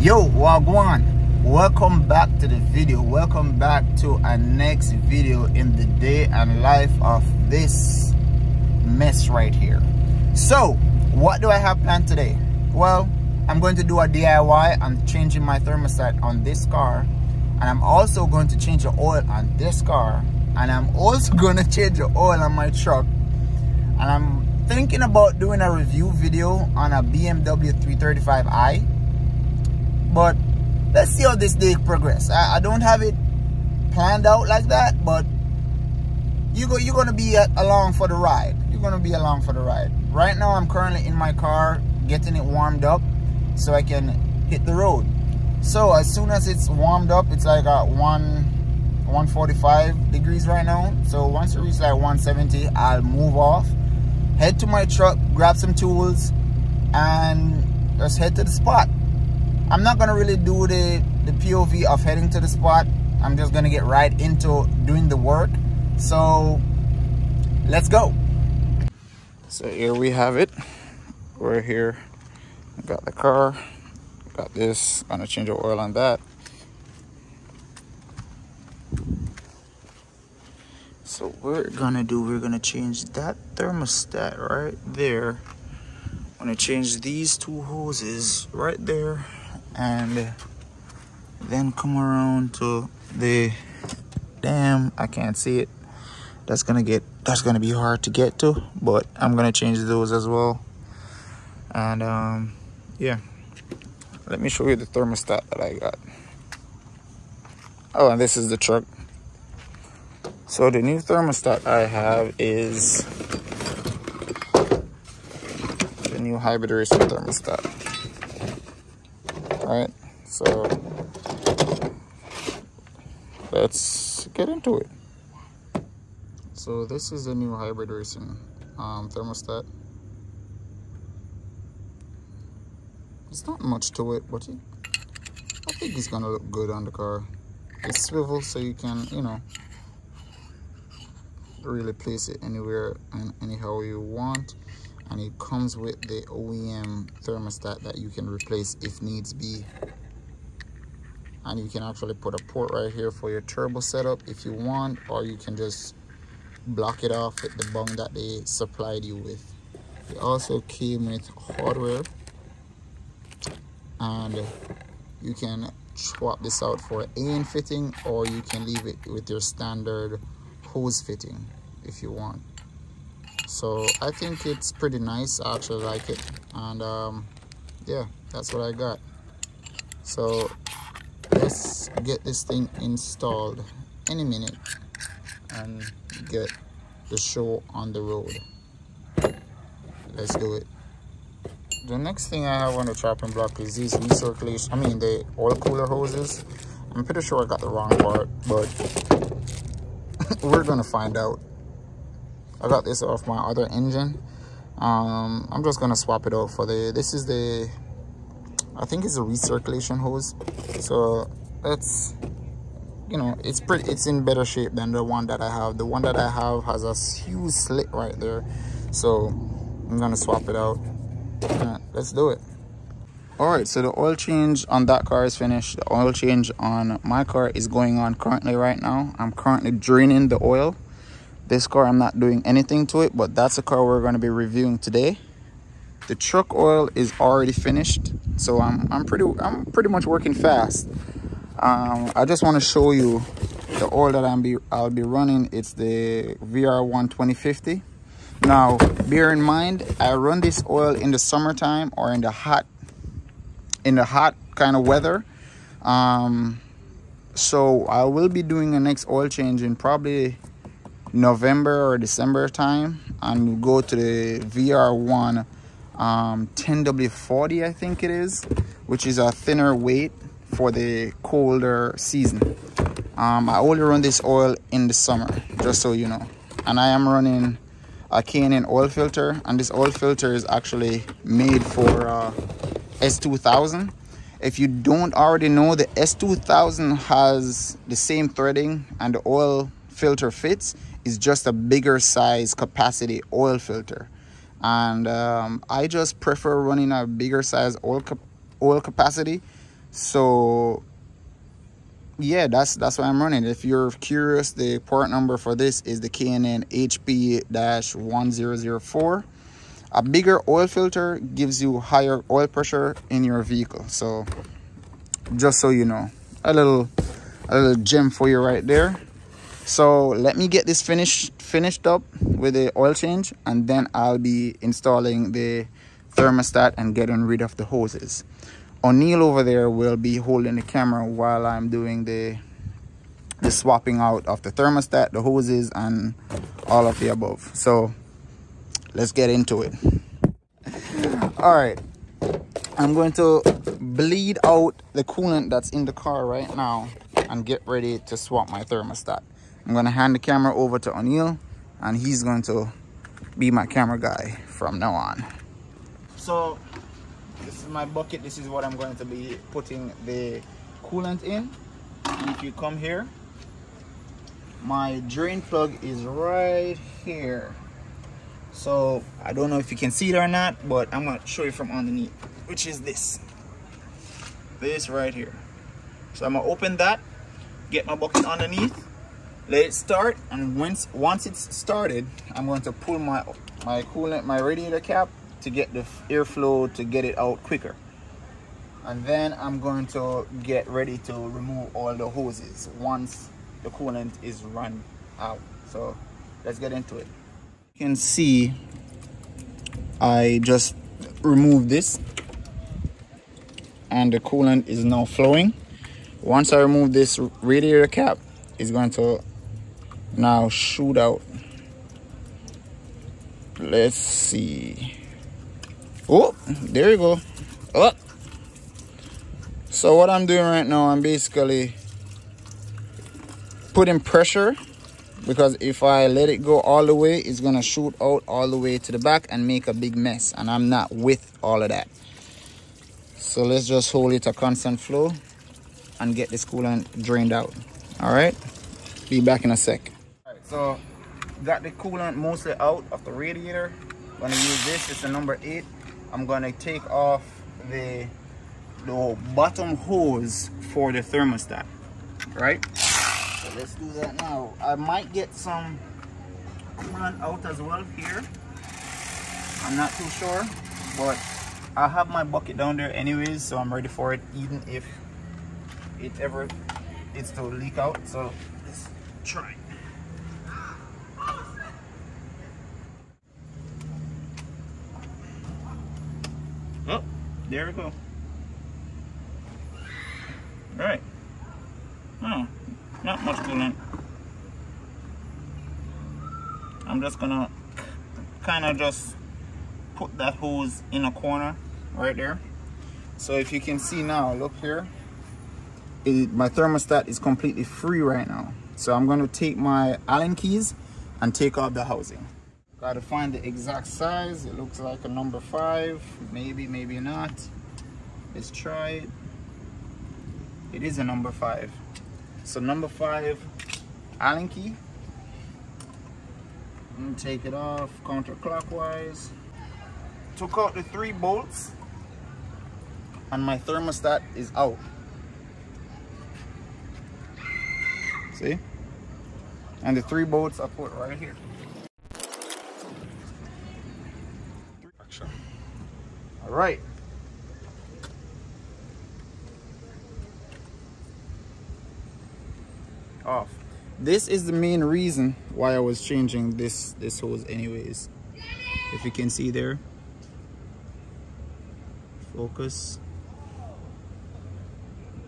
yo wagwan welcome back to the video. Welcome back to our next video in the day and life of this mess right here. So what do i have planned today? Well i'm going to do a diy i'm changing my thermostat on this car. And i'm also going to change the oil on this car. And i'm also going to change the oil on my truck. And i'm thinking about doing a review video on a bmw 335i but let's see how this day progress. I, I don't have it planned out like that, but you go, you're going to be along for the ride. You're going to be along for the ride. Right now, I'm currently in my car getting it warmed up so I can hit the road. So as soon as it's warmed up, it's like at 1, 145 degrees right now. So once it reaches like 170, I'll move off, head to my truck, grab some tools, and just head to the spot. I'm not gonna really do the, the POV of heading to the spot. I'm just gonna get right into doing the work. So let's go. So here we have it. We're here. Got the car. Got this. Gonna change the oil on that. So we're gonna do, we're gonna change that thermostat right there. I'm gonna change these two hoses right there and then come around to the damn I can't see it. That's gonna get that's gonna be hard to get to but I'm gonna change those as well. And um yeah. Let me show you the thermostat that I got. Oh and this is the truck. So the new thermostat I have is the new hybrid racing thermostat right? So let's get into it. So this is a new hybrid racing um, thermostat. It's not much to it but I think it's gonna look good on the car. It's swivel so you can you know really place it anywhere and anyhow you want and it comes with the OEM thermostat that you can replace if needs be. And you can actually put a port right here for your turbo setup if you want or you can just block it off with the bung that they supplied you with. It also came with hardware and you can swap this out for AN fitting or you can leave it with your standard hose fitting if you want so i think it's pretty nice. I actually like it. And um, yeah that's what i got. So let's get this thing installed any minute and get the show on the road. Let's do it. The next thing i have on the chopping block is these recirculation i mean the oil cooler hoses. I'm pretty sure i got the wrong part but we're gonna find out I got this off my other engine. Um, I'm just gonna swap it out for the, this is the, I think it's a recirculation hose. So that's, you know, it's pretty, it's in better shape than the one that I have. The one that I have has a huge slit right there. So I'm gonna swap it out. Right, let's do it. All right, so the oil change on that car is finished. The oil change on my car is going on currently right now. I'm currently draining the oil this car i'm not doing anything to it but that's a car we're going to be reviewing today. The truck oil is already finished so i'm i'm pretty i'm pretty much working fast. Um, i just want to show you the oil that i'm be i'll be running. It's the vr1 2050 now bear in mind i run this oil in the summertime or in the hot in the hot kind of weather. Um, so i will be doing a next oil change in probably November or December time and go to the VR1 um, 10W40 I think it is which is a thinner weight for the colder season. Um, I only run this oil in the summer just so you know. And I am running a K&N oil filter and this oil filter is actually made for uh, S2000 if you don't already know the S2000 has the same threading and the oil filter fits is just a bigger size capacity oil filter. And um, I just prefer running a bigger size oil cap oil capacity. So yeah that's that's why i'm running. If you're curious the part number for this is the K&N hp-1004 a bigger oil filter gives you higher oil pressure in your vehicle. So just so you know a little a little gem for you right there so let me get this finished finished up with the oil change and then i'll be installing the thermostat and getting rid of the hoses. O'neill over there will be holding the camera while i'm doing the the swapping out of the thermostat the hoses and all of the above. So let's get into it. All right. I'm going to bleed out the coolant that's in the car right now and get ready to swap my thermostat i'm to hand the camera over to o'neill and he's going to be my camera guy from now on. So this is my bucket. This is what i'm going to be putting the coolant in. And if you come here my drain plug is right here. So I don't know if you can see it or not but I'm gonna show you from underneath which is this. This right here. So I'm gonna open that get my bucket underneath let it start and once once it's started I'm going to pull my my coolant my radiator cap to get the airflow to get it out quicker. And then I'm going to get ready to remove all the hoses once the coolant is run out. So let's get into it. You can see I just removed this and the coolant is now flowing. Once I remove this radiator cap it's going to now shoot out let's see. Oh there you go. Oh. So what I'm doing right now I'm basically putting pressure because if I let it go all the way it's gonna shoot out all the way to the back and make a big mess and I'm not with all of that. So let's just hold it a constant flow and get this coolant drained out. All right? Be back in a sec so got the coolant mostly out of the radiator I'm gonna use this it's a number eight I'm gonna take off the the bottom hose for the thermostat right let's do that now. I might get some coolant out as well here. I'm not too sure, but I have my bucket down there anyways, so I'm ready for it even if it ever it's to leak out. So let's try. Oh, there we go. All right. Oh, not much coolant I'm just gonna kind of just put that hose in a corner right there. So if you can see now look here. It, my thermostat is completely free right now. So I'm to take my Allen keys and take off the housing got to find the exact size it looks like a number five maybe maybe not let's try it it is a number five so number five, Allen key. And take it off counterclockwise. Took out the three bolts and my thermostat is out. See? And the three bolts are put right here. All right. off. This is the main reason why I was changing this this hose anyways. If you can see there. Focus.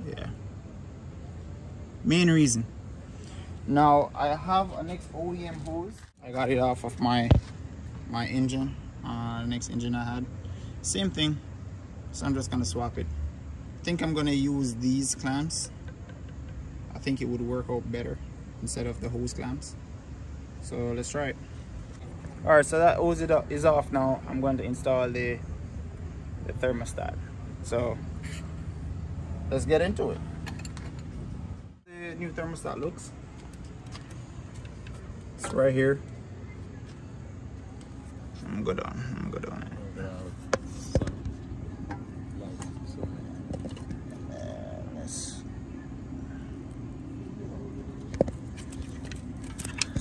Yeah. Main reason. Now I have a next OEM hose. I got it off of my my engine uh next engine I had same thing. So I'm just gonna swap it. I think I'm gonna use these clamps I think it would work out better instead of the hose clamps so let's try it. All right so that hose is off now. I'm going to install the the thermostat. So let's get into it. The new thermostat looks. It's right here. I'm good on i'm good on it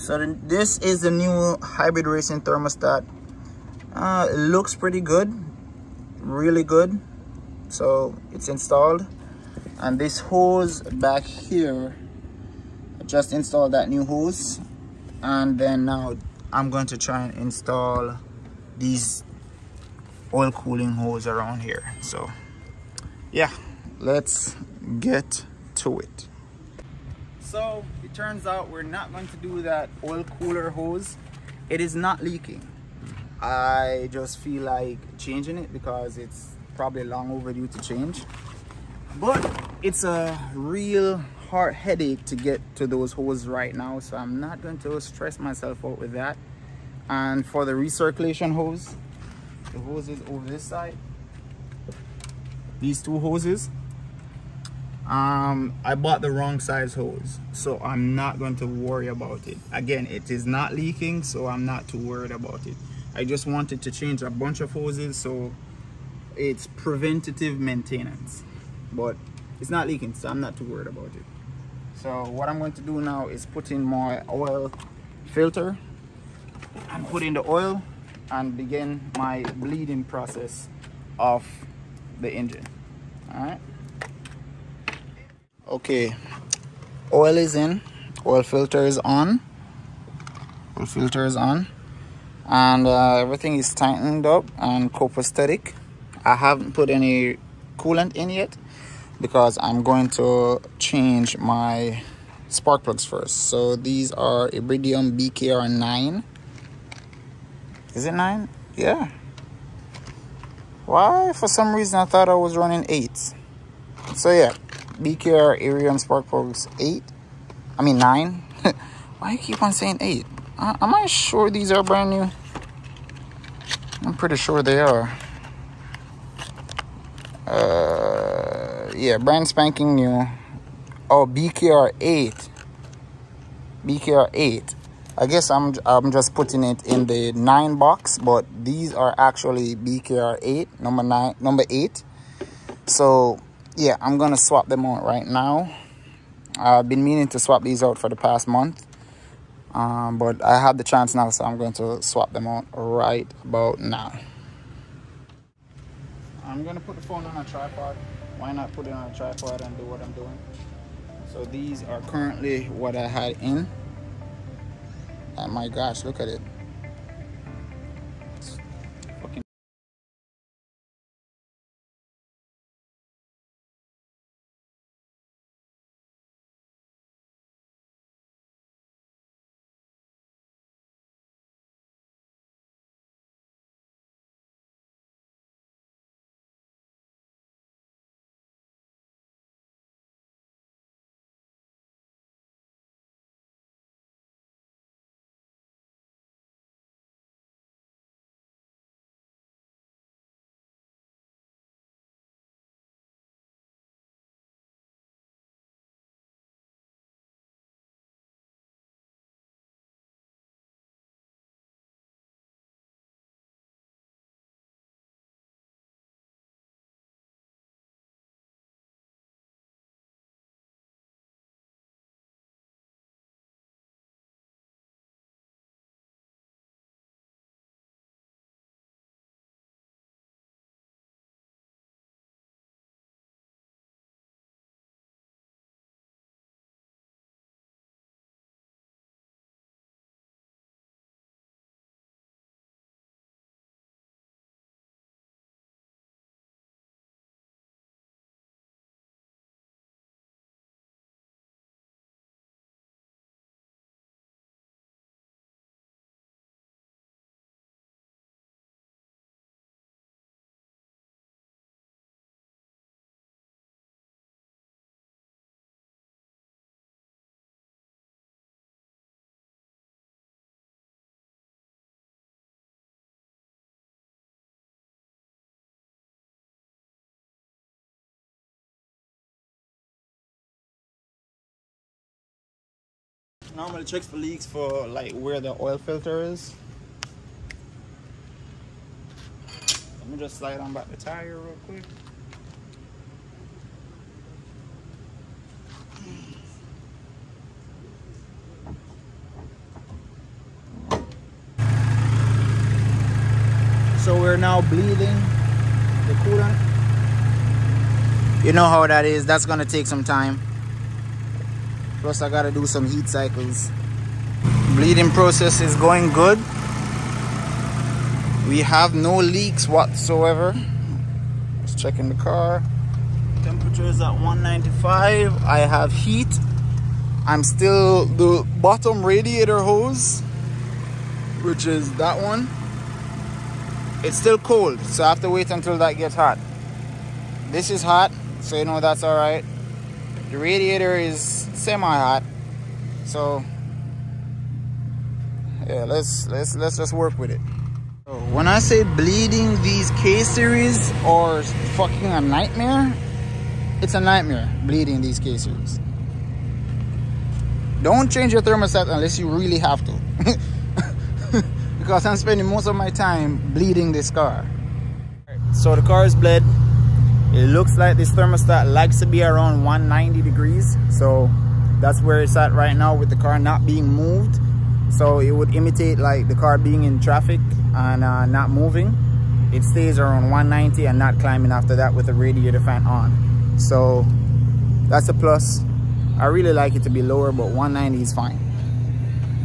So this is the new hybrid racing thermostat. Uh, it looks pretty good, really good. So it's installed. And this hose back here, I just installed that new hose. And then now I'm going to try and install these oil cooling hose around here. So yeah, let's get to it. So it turns out we're not going to do that oil cooler hose. It is not leaking. I just feel like changing it because it's probably long overdue to change. But it's a real hard headache to get to those hoses right now. So I'm not going to stress myself out with that. And for the recirculation hose, the hoses over this side, these two hoses, um i bought the wrong size hose so i'm not going to worry about it. Again it is not leaking so i'm not too worried about it. I just wanted to change a bunch of hoses so it's preventative maintenance. But it's not leaking so i'm not too worried about it. So what i'm going to do now is put in my oil filter and put in the oil and begin my bleeding process of the engine. All right okay. Oil is in. Oil filter is on. Oil filter is on. And uh, everything is tightened up and copacetic. I haven't put any coolant in yet because I'm going to change my spark plugs first. So these are Iridium BKR 9 is it 9 yeah. Why? For some reason I thought I was running 8 so yeah BKR Iridium Spark Plugs 8. I mean 9. Why you keep on saying 8? Uh, am I sure these are brand new? I'm pretty sure they are. Uh, yeah, brand spanking new. Oh, BKR 8. BKR 8. I guess I'm I'm just putting it in the 9 box, but these are actually BKR 8, number 9, number 8. So yeah, I'm going to swap them out right now. I've been meaning to swap these out for the past month. Um, but I have the chance now, so I'm going to swap them out right about now. I'm going to put the phone on a tripod. Why not put it on a tripod and do what I'm doing? So these are currently what I had in. And my gosh, look at it. normally checks for leaks for like where the oil filter is. Let me just slide on back the tire real quick. So we're now bleeding the coolant. You know how that is, that's gonna take some time. Plus I gotta do some heat cycles. Bleeding process is going good. We have no leaks whatsoever. Just checking the car. Temperature is at 195. I have heat. I'm still the bottom radiator hose, which is that one. It's still cold, so I have to wait until that gets hot. This is hot, so you know that's all right. The radiator is semi-hot, so yeah, let's let's let's just work with it. When I say bleeding these K series or fucking a nightmare, it's a nightmare bleeding these K series. Don't change your thermostat unless you really have to. because I'm spending most of my time bleeding this car. So the car is bled. It looks like this thermostat likes to be around 190 degrees. So that's where it's at right now with the car not being moved. So it would imitate like the car being in traffic and uh, not moving. It stays around 190 and not climbing after that with the radiator fan on. So that's a plus. I really like it to be lower, but 190 is fine.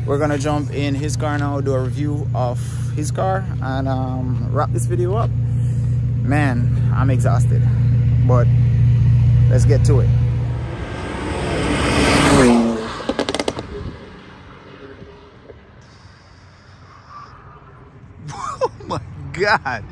We're gonna jump in his car now, do a review of his car and um, wrap this video up. Man, I'm exhausted, but let's get to it. oh my God.